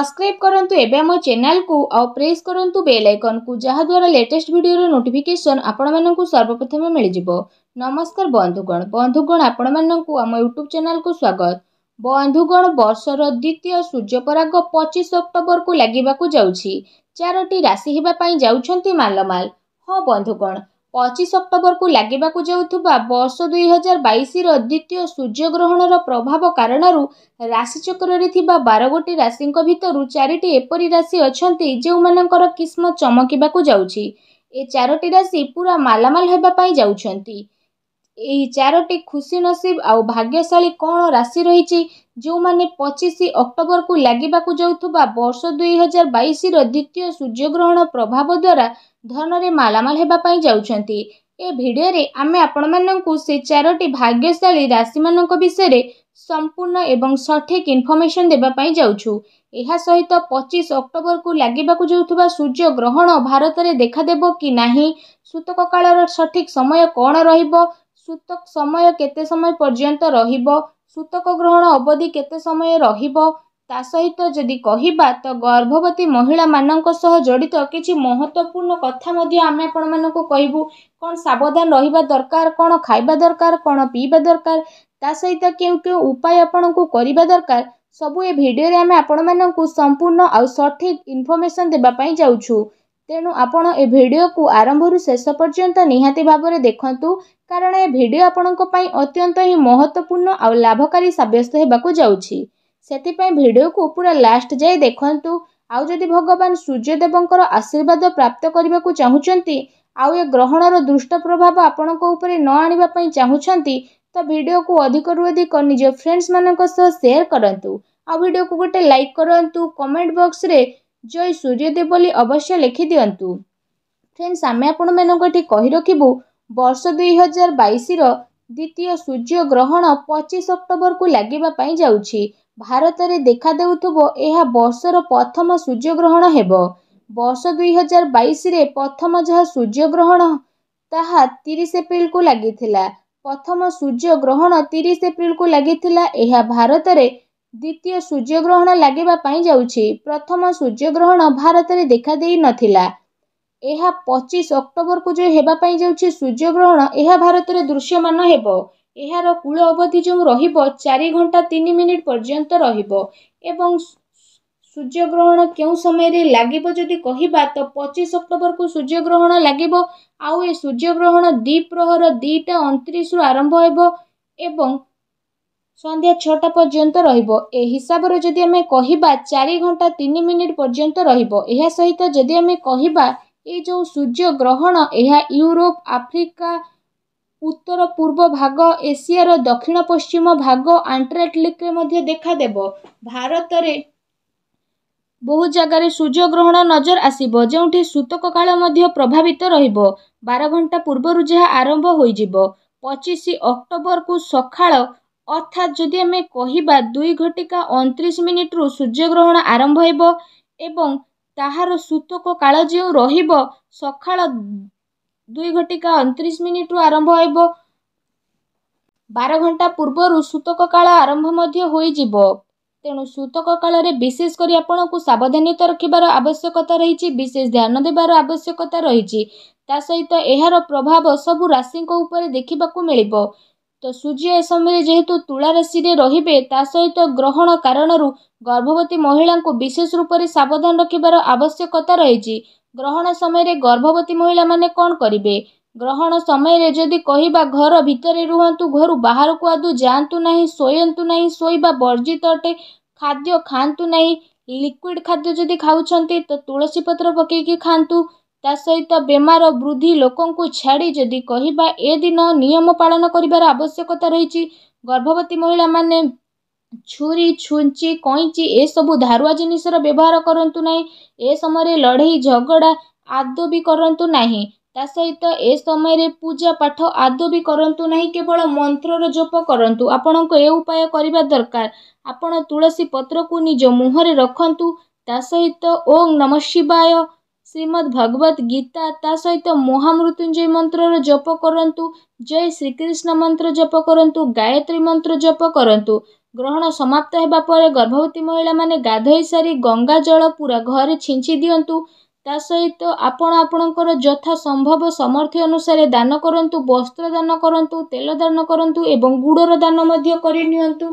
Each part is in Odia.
ସବସ୍କ୍ରାଇବ୍ କରନ୍ତୁ ଏବେ ଆମ ଚ୍ୟାନେଲକୁ ଆଉ ପ୍ରେସ୍ କରନ୍ତୁ ବେଲ୍ ଆଇକନ୍କୁ ଯାହାଦ୍ୱାରା ଲେଟେଷ୍ଟ ଭିଡ଼ିଓର ନୋଟିଫିକେସନ୍ ଆପଣମାନଙ୍କୁ ସର୍ବପ୍ରଥମେ ମିଳିଯିବ। ନମସ୍କାର ବନ୍ଧୁଗଣ। ବନ୍ଧୁଗଣ ଆପଣମାନଙ୍କୁ ଆମ ୟୁଟ୍ୟୁବ୍ ଚ୍ୟାନେଲକୁ ସ୍ୱାଗତ। ବନ୍ଧୁଗଣ ବର୍ଷର ଦ୍ୱିତୀୟ ସୂର୍ଯ୍ୟପରାଗ ପଚିଶ ଅକ୍ଟୋବରକୁ ଲାଗିବାକୁ ଯାଉଛି। ଚାରୋଟି ରାଶି ହେବା ପାଇଁ ଯାଉଛନ୍ତି ମାଲମାଲ। ହଁ ବନ୍ଧୁଗଣ ପଚିଶ ଅକ୍ଟୋବରକୁ ଲାଗିବାକୁ ଯାଉଥିବା ବର୍ଷ ଦୁଇ ହଜାର ବାଇଶର ଦ୍ୱିତୀୟ ସୂର୍ଯ୍ୟଗ୍ରହଣର ପ୍ରଭାବ କାରଣରୁ ରାଶିଚକ୍ରରେ ଥିବା ବାରଗୋଟି ରାଶିଙ୍କ ଭିତରୁ ଚାରିଟି ଏପରି ରାଶି ଅଛନ୍ତି ଯେଉଁମାନଙ୍କର କିସ୍ମତ ଚମକିବାକୁ ଯାଉଛି। ଏ ଚାରୋଟି ରାଶି ପୁରା ମାଲାମାଲ ହେବା ପାଇଁ ଯାଉଛନ୍ତି। ଏହି ଚାରୋଟି ଖୁସି ନସିବ ଆଉ ଭାଗ୍ୟଶାଳୀ କ'ଣ ରାଶି ରହିଛି ଯେଉଁମାନେ ପଚିଶ ଅକ୍ଟୋବରକୁ ଲାଗିବାକୁ ଯାଉଥିବା ବର୍ଷ ଦୁଇ ହଜାର ବାଇଶର ଦ୍ୱିତୀୟ ସୂର୍ଯ୍ୟଗ୍ରହଣ ପ୍ରଭାବ ଦ୍ୱାରା ଧନରେ ମାଲାମାଲ ହେବା ପାଇଁ ଯାଉଛନ୍ତି। ଏ ଭିଡ଼ିଓରେ ଆମେ ଆପଣମାନଙ୍କୁ ସେ ଚାରୋଟି ଭାଗ୍ୟଶାଳୀ ରାଶିମାନଙ୍କ ବିଷୟରେ ସମ୍ପୂର୍ଣ୍ଣ ଏବଂ ସଠିକ୍ ଇନଫର୍ମେସନ୍ ଦେବା ପାଇଁ ଯାଉଛୁ। ଏହା ସହିତ ପଚିଶ ଅକ୍ଟୋବରକୁ ଲାଗିବାକୁ ଯାଉଥିବା ସୂର୍ଯ୍ୟଗ୍ରହଣ ଭାରତରେ ଦେଖାଦେବ କି ନାହିଁ? ସୂତକ କାଳର ସଠିକ୍ ସମୟ କ'ଣ ରହିବ? ସୂତକ ସମୟ କେତେ ସମୟ ପର୍ଯ୍ୟନ୍ତ ରହିବ? ସୂତକ ଗ୍ରହଣ ଅବଧି କେତେ ସମୟ ରହିବ? ତା ସହିତ ଯଦି କହିବା ତ ଗର୍ଭବତୀ ମହିଳାମାନଙ୍କ ସହ ଜଡ଼ିତ କିଛି ମହତ୍ତ୍ୱପୂର୍ଣ୍ଣ କଥା ମଧ୍ୟ ଆମେ ଆପଣମାନଙ୍କୁ କହିବୁ। କ'ଣ ସାବଧାନ ରହିବା ଦରକାର? କ'ଣ ଖାଇବା ଦରକାର? କ'ଣ ପିଇବା ଦରକାର? ତା ସହିତ କେଉଁ କେଉଁ ଉପାୟ ଆପଣଙ୍କୁ କରିବା ଦରକାର? ସବୁ ଏ ଭିଡ଼ିଓରେ ଆମେ ଆପଣମାନଙ୍କୁ ସମ୍ପୂର୍ଣ୍ଣ ଆଉ ସଠିକ୍ ଇନଫର୍ମେସନ୍ ଦେବା ପାଇଁ ଯାଉଛୁ। ତେଣୁ ଆପଣ ଏ ଭିଡ଼ିଓକୁ ଆରମ୍ଭରୁ ଶେଷ ପର୍ଯ୍ୟନ୍ତ ନିହାତି ଭାବରେ ଦେଖନ୍ତୁ। କାରଣ ଏ ଭିଡ଼ିଓ ଆପଣଙ୍କ ପାଇଁ ଅତ୍ୟନ୍ତ ହିଁ ମହତ୍ତ୍ୱପୂର୍ଣ୍ଣ ଆଉ ଲାଭକାରୀ ସାବ୍ୟସ୍ତ ହେବାକୁ ଯାଉଛି। ସେଥିପାଇଁ ଭିଡ଼ିଓକୁ ପୁରା ଲାଷ୍ଟ ଯାଏ ଦେଖନ୍ତୁ। ଆଉ ଯଦି ଭଗବାନ ସୂର୍ଯ୍ୟଦେବଙ୍କର ଆଶୀର୍ବାଦ ପ୍ରାପ୍ତ କରିବାକୁ ଚାହୁଁଛନ୍ତି ଆଉ ଏ ଗ୍ରହଣର ଦୁଷ୍ଟ ପ୍ରଭାବ ଆପଣଙ୍କ ଉପରେ ନ ଆଣିବା ପାଇଁ ଚାହୁଁଛନ୍ତି ତ ଭିଡ଼ିଓକୁ ଅଧିକରୁ ଅଧିକ ନିଜ ଫ୍ରେଣ୍ଡସ୍ମାନଙ୍କ ସହ ସେୟାର କରନ୍ତୁ। ଆଉ ଭିଡ଼ିଓକୁ ଗୋଟେ ଲାଇକ୍ କରନ୍ତୁ କମେଣ୍ଟ ବକ୍ସରେ ଜୟ ସୂର୍ଯ୍ୟଦେବ ବୋଲି ଅବଶ୍ୟ ଲେଖିଦିଅନ୍ତୁ ଫ୍ରେଣ୍ଡସ୍ ଆମେ ଆପଣମାନଙ୍କୁ ଏଠି କହି ରଖିବୁ ବର୍ଷ ଦୁଇ ହଜାର ବାଇଶର ଦ୍ୱିତୀୟ ସୂର୍ଯ୍ୟଗ୍ରହଣ ପଚିଶ ଅକ୍ଟୋବରକୁ ଲାଗିବା ପାଇଁ ଯାଉଛି। ଭାରତରେ ଦେଖାଦେଉଥିବ ଏହା ବର୍ଷର ପ୍ରଥମ ସୂର୍ଯ୍ୟଗ୍ରହଣ ହେବ। ବର୍ଷ ଦୁଇ ହଜାର ବାଇଶରେ ପ୍ରଥମ ଯାହା ସୂର୍ଯ୍ୟଗ୍ରହଣ ତାହା ତିରିଶ ଏପ୍ରିଲକୁ ଲାଗିଥିଲା। ପ୍ରଥମ ସୂର୍ଯ୍ୟଗ୍ରହଣ ତିରିଶ ଏପ୍ରିଲକୁ ଲାଗିଥିଲା ଏହା ଭାରତରେ ଦ୍ୱିତୀୟ ସୂର୍ଯ୍ୟଗ୍ରହଣ ଲାଗିବା ପାଇଁ ଯାଉଛି। ପ୍ରଥମ ସୂର୍ଯ୍ୟଗ୍ରହଣ ଭାରତରେ ଦେଖାଦେଇ ନଥିଲା। ଏହା ପଚିଶ ଅକ୍ଟୋବରକୁ ଯେଉଁ ହେବା ପାଇଁ ଯାଉଛି ସୂର୍ଯ୍ୟଗ୍ରହଣ ଏହା ଭାରତରେ ଦୃଶ୍ୟମାନ ହେବ। ଏହାର କୂଳ ଅବଧି ଯେଉଁ ରହିବ ଚାରି ଘଣ୍ଟା ତିନି ମିନିଟ୍ ପର୍ଯ୍ୟନ୍ତ ରହିବ। ଏବଂ ସୂର୍ଯ୍ୟଗ୍ରହଣ କେଉଁ ସମୟରେ ଲାଗିବ ଯଦି କହିବା ତ ପଚିଶ ଅକ୍ଟୋବରକୁ ସୂର୍ଯ୍ୟଗ୍ରହଣ ଲାଗିବ। ଆଉ ଏ ସୂର୍ଯ୍ୟଗ୍ରହଣ ଦ୍ୱିପ୍ରହର ଦୁଇଟା ଅଣତିରିଶରୁ ଆରମ୍ଭ ହେବ ଏବଂ ସନ୍ଧ୍ୟା ଛଅଟା ପର୍ଯ୍ୟନ୍ତ ରହିବ। ଏ ହିସାବରେ ଯଦି ଆମେ କହିବା ଚାରି ଘଣ୍ଟା ତିନି ମିନିଟ୍ ପର୍ଯ୍ୟନ୍ତ ରହିବ ଏହା ସହିତ ଯଦି ଆମେ କହିବା ଏ ଯେଉଁ ସୂର୍ଯ୍ୟଗ୍ରହଣ ଏହା ୟୁରୋପ ଆଫ୍ରିକା ଉତ୍ତର ପୂର୍ବ ଭାଗ ଏସିଆର ଦକ୍ଷିଣ ପଶ୍ଚିମ ଭାଗ ଆଣ୍ଟାର୍କଟିକାରେ ମଧ୍ୟ ଦେଖାଦେବ। ଭାରତରେ ବହୁ ଜାଗାରେ ସୂର୍ଯ୍ୟଗ୍ରହଣ ନଜର ଆସିବ ଯେଉଁଠି ସୂତକ କାଳ ମଧ୍ୟ ପ୍ରଭାବିତ ରହିବ। ବାର ଘଣ୍ଟା ପୂର୍ବରୁ ଯାହା ଆରମ୍ଭ ହୋଇଯିବ। ପଚିଶ ଅକ୍ଟୋବରକୁ ସକାଳ ଅର୍ଥାତ୍ ଯଦି ଆମେ କହିବା ଦୁଇ ଘଟିକା ଅଣତିରିଶ ମିନିଟ୍ରୁ ସୂର୍ଯ୍ୟଗ୍ରହଣ ଆରମ୍ଭ ହେବ ଏବଂ ତାହାର ସୂତକ କାଳ ଯେଉଁ ରହିବ ସକାଳ ଦୁଇ ଘଟିକା ଅଣତିରିଶ ମିନିଟ୍ରୁ ଆରମ୍ଭ ହେବ। ବାର ଘଣ୍ଟା ପୂର୍ବରୁ ସୂତକ କାଳ ଆରମ୍ଭ ମଧ୍ୟ ହୋଇଯିବ। ତେଣୁ ସୂତକ କାଳରେ ବିଶେଷ କରି ଆପଣଙ୍କୁ ସାବଧାନତା ରଖିବାର ଆବଶ୍ୟକତା ରହିଛି ବିଶେଷ ଧ୍ୟାନ ଦେବାର ଆବଶ୍ୟକତା ରହିଛି। ତା ସହିତ ଏହାର ପ୍ରଭାବ ସବୁ ରାଶିଙ୍କ ଉପରେ ଦେଖିବାକୁ ମିଳିବ। ତ ସୂର୍ଯ୍ୟ ଏ ସମୟରେ ଯେହେତୁ ତୁଳା ରାଶିରେ ରହିବେ ତା ସହିତ ଗ୍ରହଣ କାରଣରୁ ଗର୍ଭବତୀ ମହିଳାଙ୍କୁ ବିଶେଷ ରୂପରେ ସାବଧାନ ରଖିବାର ଆବଶ୍ୟକତା ରହିଛି। ଗ୍ରହଣ ସମୟରେ ଗର୍ଭବତୀ ମହିଳାମାନେ କ'ଣ କରିବେ? ଗ୍ରହଣ ସମୟରେ ଯଦି କହିବା ଘର ଭିତରେ ରୁହନ୍ତୁ ଘରୁ ବାହାରକୁ ଆଦୌ ଯାଆନ୍ତୁ ନାହିଁ ଶୋୟନ୍ତୁ ନାହିଁ ଶୋଇବା ବର୍ଜିତ ଅଟେ ଖାଦ୍ୟ ଖାଆନ୍ତୁ ନାହିଁ ଲିକ୍ୱିଡ଼ ଖାଦ୍ୟ ଯଦି ଖାଉଛନ୍ତି ତ ତୁଳସୀ ପତ୍ର ପକାଇକି ଖାଆନ୍ତୁ। ତା ସହିତ ବେମାର ବୃଦ୍ଧି ଲୋକଙ୍କୁ ଛାଡ଼ି ଯଦି କହିବା ଏ ଦିନ ନିୟମ ପାଳନ କରିବାର ଆବଶ୍ୟକତା ରହିଛି। ଗର୍ଭବତୀ ମହିଳାମାନେ ଛୁରୀ ଛୁଞ୍ଚି କଇଁଚି ଏସବୁ ଧାରୁଆ ଜିନିଷର ବ୍ୟବହାର କରନ୍ତୁ ନାହିଁ। ଏ ସମୟରେ ଲଢ଼େଇ ଝଗଡ଼ା ଆଦୌ ବି କରନ୍ତୁ ନାହିଁ। ତା ସହିତ ଏ ସମୟରେ ପୂଜା ପାଠ ଆଦୌ ବି କରନ୍ତୁ ନାହିଁ କେବଳ ମନ୍ତ୍ରର ଜପ କରନ୍ତୁ। ଆପଣଙ୍କୁ ଏ ଉପାୟ କରିବା ଦରକାର। ଆପଣ ତୁଳସୀ ପତ୍ରକୁ ନିଜ ମୁହଁରେ ରଖନ୍ତୁ। ତା ସହିତ ଓଂ ନମ ଶିବାୟ ଶ୍ରୀମଦ୍ ଭଗବତ ଗୀତା ତା ସହିତ ମହାମୃତ୍ୟୁଞ୍ଜୟ ମନ୍ତ୍ରର ଜପ କରନ୍ତୁ। ଜୟ ଶ୍ରୀକୃଷ୍ଣ ମନ୍ତ୍ର ଜପ କରନ୍ତୁ ଗାୟତ୍ରୀ ମନ୍ତ୍ର ଜପ କରନ୍ତୁ। ଗ୍ରହଣ ସମାପ୍ତ ହେବା ପରେ ଗର୍ଭବତୀ ମହିଳାମାନେ ଗାଧୋଇ ସାରି ଗଙ୍ଗା ଜଳ ପୁରା ଘରେ ଛିଞ୍ଚି ଦିଅନ୍ତୁ। ତା ସହିତ ଆପଣ ଆପଣଙ୍କର ଯଥା ସମ୍ଭବ ସାମର୍ଥ୍ୟ ଅନୁସାରେ ଦାନ କରନ୍ତୁ ବସ୍ତ୍ର ଦାନ କରନ୍ତୁ ତେଲ ଦାନ କରନ୍ତୁ ଏବଂ ଗୁଡ଼ର ଦାନ ମଧ୍ୟ କରିନିଅନ୍ତୁ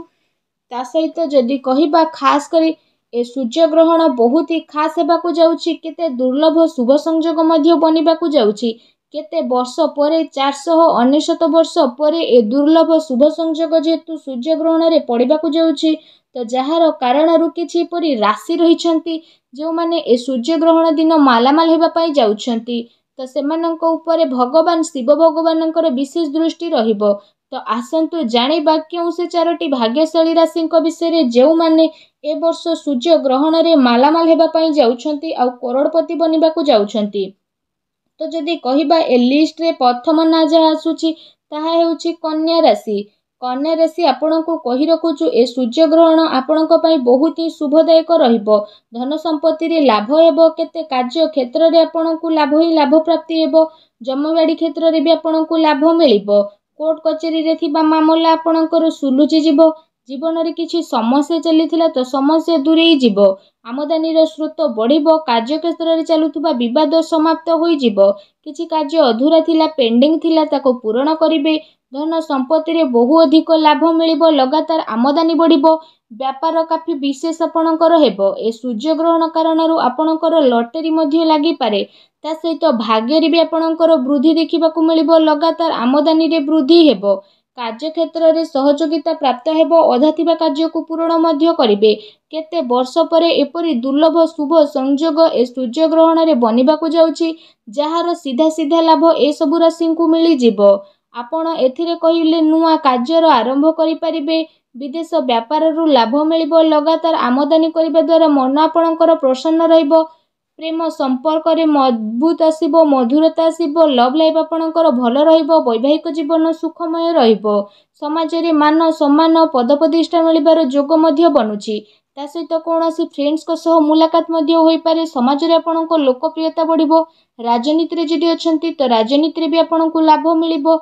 ତା ସହିତ ଯଦି କହିବା ଖାସ୍ କରି ଏ ସୂର୍ଯ୍ୟଗ୍ରହଣ ବହୁତ ହି ଖାସ୍ ହେବାକୁ ଯାଉଛି କେତେ ଦୁର୍ଲଭ ଶୁଭ ସଂଯୋଗ ମଧ୍ୟ ବନିବାକୁ ଯାଉଛି। କେତେ ବର୍ଷ ପରେ ଚାରିଶହ ଅନେଶତ ବର୍ଷ ପରେ ଏ ଦୁର୍ଲଭ ଶୁଭ ସଂଯୋଗ ଯେହେତୁ ସୂର୍ଯ୍ୟଗ୍ରହଣରେ ପଡ଼ିବାକୁ ଯାଉଛି ତ ଯାହାର କାରଣରୁ କିଛି ଏପରି ରାଶି ରହିଛନ୍ତି ଯେଉଁମାନେ ଏ ସୂର୍ଯ୍ୟଗ୍ରହଣ ଦିନ ମାଲାମାଲ ହେବା ପାଇଁ ଯାଉଛନ୍ତି ତ ସେମାନଙ୍କ ଉପରେ ଭଗବାନ ଶିବ ଭଗବାନଙ୍କର ବିଶେଷ ଦୃଷ୍ଟି ରହିବ। ତ ଆସନ୍ତୁ ଜାଣିବା କେଉଁ ସେ ଚାରୋଟି ଭାଗ୍ୟଶାଳୀ ରାଶିଙ୍କ ବିଷୟରେ ଯେଉଁମାନେ ଏ ବର୍ଷ ସୂର୍ଯ୍ୟ ଗ୍ରହଣରେ ମାଲାମାଲ ହେବା ପାଇଁ ଯାଉଛନ୍ତି ଆଉ କରୋଡ଼ପତି ବନିବାକୁ ଯାଉଛନ୍ତି। ତ ଯଦି କହିବା ଏ ଲିଷ୍ଟରେ ପ୍ରଥମ ନାଁ ଯାହା ଆସୁଛି ତାହା ହେଉଛି କନ୍ୟା ରାଶି। କନ୍ୟା ରାଶି ଆପଣଙ୍କୁ କହି ରଖୁଛୁ ଏ ସୂର୍ଯ୍ୟଗ୍ରହଣ ଆପଣଙ୍କ ପାଇଁ ବହୁତ ହିଁ ଶୁଭଦାୟକ ରହିବ। ଧନ ସମ୍ପତ୍ତିରେ ଲାଭ ହେବ କେତେ କାର୍ଯ୍ୟ କ୍ଷେତ୍ରରେ ଆପଣଙ୍କୁ ଲାଭ ହିଁ ଲାଭ ପ୍ରାପ୍ତି ହେବ ଜମିବାଡ଼ି କ୍ଷେତ୍ରରେ ବି ଆପଣଙ୍କୁ ଲାଭ ମିଳିବ। କୋର୍ଟ କଚେରୀରେ ଥିବା ମାମଲା ଆପଣଙ୍କର ସୁଲୁଚିଯିବ ଜୀବନରେ କିଛି ସମସ୍ୟା ଚାଲିଥିଲା ତ ସମସ୍ୟା ଦୂରେଇ ଯିବ। ଆମଦାନୀର ସ୍ରୋତ ବଢ଼ିବ କାର୍ଯ୍ୟକ୍ଷେତ୍ରରେ ଚାଲୁଥିବା ବିବାଦ ସମାପ୍ତ ହୋଇଯିବ। କିଛି କାର୍ଯ୍ୟ ଅଧୁରା ଥିଲା ପେଣ୍ଡିଂ ଥିଲା ତାକୁ ପୂରଣ କରିବେ। ଧନ ସମ୍ପତ୍ତିରେ ବହୁ ଅଧିକ ଲାଭ ମିଳିବ ଲଗାତାର ଆମଦାନୀ ବଢ଼ିବ। ବ୍ୟାପାର କାଫି ବିଶେଷ ଆପଣଙ୍କର ହେବ। ଏ ସୂର୍ଯ୍ୟଗ୍ରହଣ କାରଣରୁ ଆପଣଙ୍କର ଲଟେରୀ ମଧ୍ୟ ଲାଗିପାରେ। ତା ସହିତ ଭାଗ୍ୟରେ ବି ଆପଣଙ୍କର ବୃଦ୍ଧି ଦେଖିବାକୁ ମିଳିବ ଲଗାତାର ଆମଦାନୀରେ ବୃଦ୍ଧି ହେବ। କାର୍ଯ୍ୟକ୍ଷେତ୍ରରେ ସହଯୋଗିତା ପ୍ରାପ୍ତ ହେବ ଅଧା ଥିବା କାର୍ଯ୍ୟକୁ ପୂରଣ ମଧ୍ୟ କରିବେ। କେତେ ବର୍ଷ ପରେ ଏପରି ଦୁର୍ଲଭ ଶୁଭ ସଂଯୋଗ ଏ ସୂର୍ଯ୍ୟଗ୍ରହଣରେ ବନିବାକୁ ଯାଉଛି ଯାହାର ସିଧା ସିଧା ଲାଭ ଏସବୁ ରାଶିଙ୍କୁ ମିଳିଯିବ। ଆପଣ ଏଥିରେ କହିଲେ ନୂଆ କାର୍ଯ୍ୟର ଆରମ୍ଭ କରିପାରିବେ। ବିଦେଶ ବ୍ୟାପାରରୁ ଲାଭ ମିଳିବ ଲଗାତାର ଆମଦାନୀ କରିବା ଦ୍ୱାରା ମନ ଆପଣଙ୍କର ପ୍ରସନ୍ନ ରହିବ। ପ୍ରେମ ସମ୍ପର୍କରେ ମଜବୁତ ଆସିବ ମଧୁରତା ଆସିବ ଲଭ୍ ଲାଇଫ୍ ଆପଣଙ୍କର ଭଲ ରହିବ ବୈବାହିକ ଜୀବନ ସୁଖମୟ ରହିବ। ସମାଜରେ ମାନ ସମ୍ମାନ ପଦପ୍ରତିଷ୍ଠା ମିଳିବାର ଯୋଗ ମଧ୍ୟ ବନୁଛି। ତା ସହିତ କୌଣସି ଫ୍ରେଣ୍ଡସଙ୍କ ସହ ମୁଲାକାତ ମଧ୍ୟ ହୋଇପାରେ। ସମାଜରେ ଆପଣଙ୍କ ଲୋକପ୍ରିୟତା ବଢ଼ିବ। ରାଜନୀତିରେ ଯଦି ଅଛନ୍ତି ତ ରାଜନୀତିରେ ବି ଆପଣଙ୍କୁ ଲାଭ ମିଳିବ।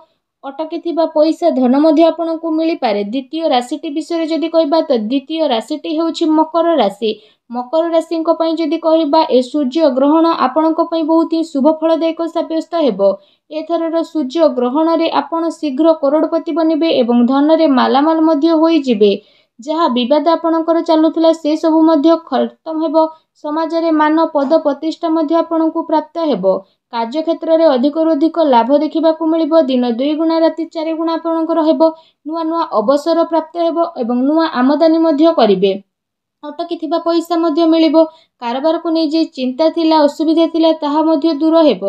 ଅଟକିଥିବା ପଇସା ଧନ ମଧ୍ୟ ଆପଣଙ୍କୁ ମିଳିପାରେ। ଦ୍ୱିତୀୟ ରାଶିଟି ବିଷୟରେ ଯଦି କହିବା ତ ଦ୍ୱିତୀୟ ରାଶିଟି ହେଉଛି ମକର ରାଶି। ମକର ରାଶିଙ୍କ ପାଇଁ ଯଦି କହିବା ଏ ସୂର୍ଯ୍ୟ ଗ୍ରହଣ ଆପଣଙ୍କ ପାଇଁ ବହୁତ ହିଁ ଶୁଭ ଫଳଦାୟକ ସାବ୍ୟସ୍ତ ହେବ। ଏଥରର ସୂର୍ଯ୍ୟ ଗ୍ରହଣରେ ଆପଣ ଶୀଘ୍ର କରୋଡ଼ପତି ବନିବେ ଏବଂ ଧନରେ ମାଲାମାଲ ମଧ୍ୟ ହୋଇଯିବେ। ଯାହା ବିବାଦ ଆପଣଙ୍କର ଚାଲୁଥିଲା ସେସବୁ ମଧ୍ୟ ଖତମ ହେବ। ସମାଜରେ ମାନ ପଦ ପ୍ରତିଷ୍ଠା ମଧ୍ୟ ଆପଣଙ୍କୁ ପ୍ରାପ୍ତ ହେବ। କାର୍ଯ୍ୟକ୍ଷେତ୍ରରେ ଅଧିକରୁ ଅଧିକ ଲାଭ ଦେଖିବାକୁ ମିଳିବ। ଦିନ ଦୁଇ ଗୁଣା ରାତି ଚାରି ଗୁଣା ଆପଣଙ୍କର ହେବ। ନୂଆ ନୂଆ ଅବସର ପ୍ରାପ୍ତ ହେବ ଏବଂ ନୂଆ ଆମଦାନୀ ମଧ୍ୟ କରିବେ। ଅଟକିଥିବା ପଇସା ମଧ୍ୟ ମିଳିବ। କାରବାରକୁ ନେଇ ଯେ ଚିନ୍ତା ଥିଲା ଅସୁବିଧା ଥିଲା ତାହା ମଧ୍ୟ ଦୂର ହେବ।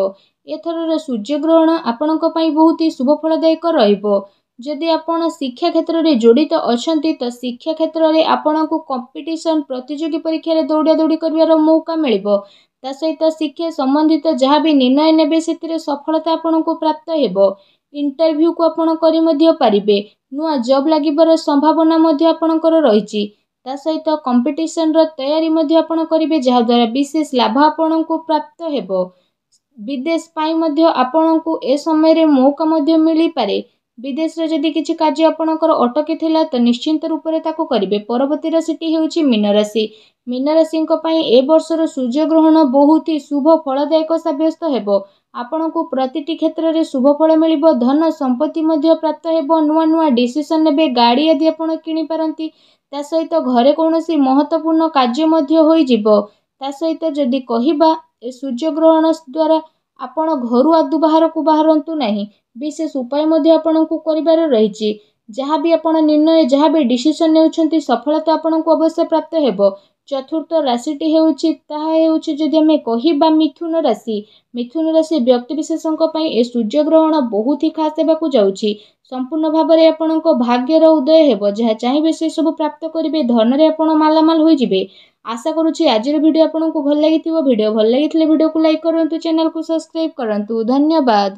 ଏଥରର ସୂର୍ଯ୍ୟଗ୍ରହଣ ଆପଣଙ୍କ ପାଇଁ ବହୁତ ହି ଶୁଭ ଫଳଦାୟକ ରହିବ। ଯଦି ଆପଣ ଶିକ୍ଷା କ୍ଷେତ୍ରରେ ଜଡ଼ିତ ଅଛନ୍ତି ତ ଶିକ୍ଷା କ୍ଷେତ୍ରରେ ଆପଣଙ୍କୁ କମ୍ପିଟିସନ୍ ପ୍ରତିଯୋଗୀ ପରୀକ୍ଷାରେ ଦୌଡ଼ା ଦୌଡ଼ି କରିବାର ମୌକା ମିଳିବ। ତା ସହିତ ଶିକ୍ଷା ସମ୍ବନ୍ଧିତ ଯାହା ବି ନିର୍ଣ୍ଣୟ ନେବେ ସେଥିରେ ସଫଳତା ଆପଣଙ୍କୁ ପ୍ରାପ୍ତ ହେବ। ଇଣ୍ଟରଭ୍ୟୁକୁ ଆପଣ କରି ମଧ୍ୟ ପାରିବେ। ନୂଆ ଜବ୍ ଲାଗିବାର ସମ୍ଭାବନା ମଧ୍ୟ ଆପଣଙ୍କର ରହିଛି। ତା ସହିତ କମ୍ପିଟିସନର ତୟାରୀ ମଧ୍ୟ ଆପଣ କରିବେ ଯାହାଦ୍ୱାରା ବିଶେଷ ଲାଭ ଆପଣଙ୍କୁ ପ୍ରାପ୍ତ ହେବ। ବିଦେଶ ପାଇଁ ମଧ୍ୟ ଆପଣଙ୍କୁ ଏ ସମୟରେ ମୌକା ମଧ୍ୟ ମିଳିପାରେ। ବିଦେଶରେ ଯଦି କିଛି କାର୍ଯ୍ୟ ଆପଣଙ୍କର ଅଟକିଥିଲା ତ ନିଶ୍ଚିନ୍ତ ରୂପରେ ତାକୁ କରିବେ। ପରବର୍ତ୍ତୀ ରାଶିଟି ହେଉଛି ମୀନରାଶି। ମୀନରାଶିଙ୍କ ପାଇଁ ଏ ବର୍ଷର ସୂର୍ଯ୍ୟଗ୍ରହଣ ବହୁତ ହି ଶୁଭ ଫଳଦାୟକ ସାବ୍ୟସ୍ତ ହେବ। ଆପଣଙ୍କୁ ପ୍ରତିଟି କ୍ଷେତ୍ରରେ ଶୁଭ ଫଳ ମିଳିବ ଧନ ସମ୍ପତ୍ତି ମଧ୍ୟ ପ୍ରାପ୍ତ ହେବ ନୂଆ ନୂଆ ଡିସିସନ୍ ନେବେ ଗାଡ଼ି ଆଦି ଆପଣ କିଣିପାରନ୍ତି ତା ସହିତ ଘରେ କୌଣସି ମହତ୍ତ୍ୱପୂର୍ଣ୍ଣ କାର୍ଯ୍ୟ ମଧ୍ୟ ହୋଇଯିବ। ତା ସହିତ ଯଦି କହିବା ଏ ସୂର୍ଯ୍ୟଗ୍ରହଣ ଦ୍ୱାରା ଆପଣ ଘରୁ ଆଦୌ ବାହାରକୁ ବାହାରନ୍ତୁ ନାହିଁ ବିଶେଷ ଉପାୟ ମଧ୍ୟ ଆପଣଙ୍କୁ କରିବାର ରହିଛି। ଯାହା ବି ଆପଣ ନିର୍ଣ୍ଣୟ ଯାହା ବି ଡିସିସନ୍ ନେଉଛନ୍ତି ସଫଳତା ଆପଣଙ୍କୁ ଅବଶ୍ୟ ପ୍ରାପ୍ତ ହେବ। ଚତୁର୍ଥ ରାଶିଟି ହେଉଛି ତାହା ହେଉଛି ଯଦି ଆମେ କହିବା ମିଥୁନ ରାଶି। ମିଥୁନ ରାଶି ବ୍ୟକ୍ତିବିଶେଷଙ୍କ ପାଇଁ ଏ ସୂର୍ଯ୍ୟଗ୍ରହଣ ବହୁତ ହି ଖାସ୍ ହେବାକୁ ଯାଉଛି। ସମ୍ପୂର୍ଣ୍ଣ ଭାବରେ ଆପଣଙ୍କ ଭାଗ୍ୟର ଉଦୟ ହେବ। ଯାହା ଚାହିଁବେ ସେସବୁ ପ୍ରାପ୍ତ କରିବେ। ଧନରେ ଆପଣ ମାଲାମାଲ ହୋଇଯିବେ। ଆଶା କରୁଛି ଆଜିର ଭିଡ଼ିଓ ଆପଣଙ୍କୁ ଭଲ ଲାଗିଥିବ। ଭିଡ଼ିଓ ଭଲ ଲାଗିଥିଲେ ଭିଡ଼ିଓକୁ ଲାଇକ୍ କରନ୍ତୁ ଚ୍ୟାନେଲକୁ ସବସ୍କ୍ରାଇବ୍ କରନ୍ତୁ। ଧନ୍ୟବାଦ।